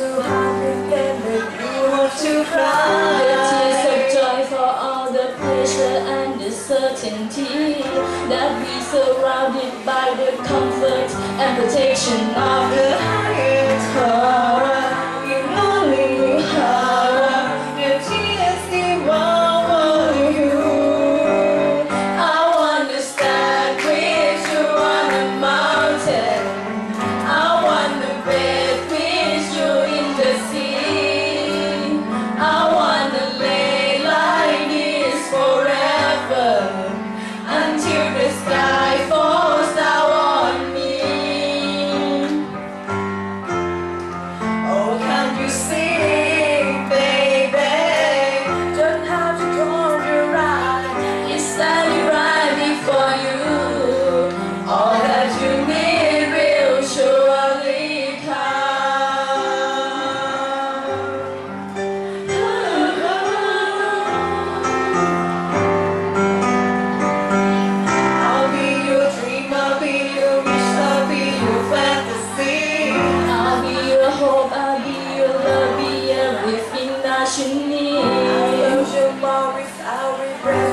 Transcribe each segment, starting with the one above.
So happy that you want to cry. Tears of joy for all the pleasure and the certainty That we surrounded by the comfort and protection of the highest. heart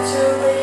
to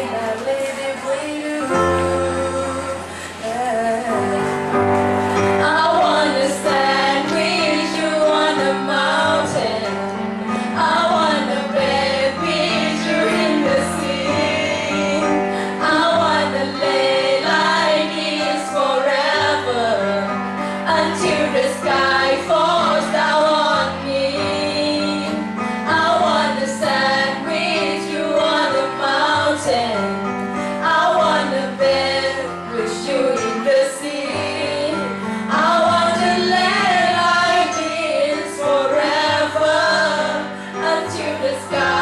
the sky.